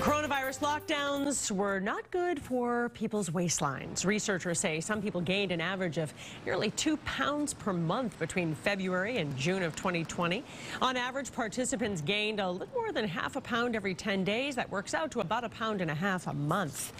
Coronavirus lockdowns were not good for people's waistlines. Researchers say some people gained an average of nearly two pounds per month between February and June of 2020. On average, participants gained a little more than half a pound every 10 days. That works out to about a pound and a half a month.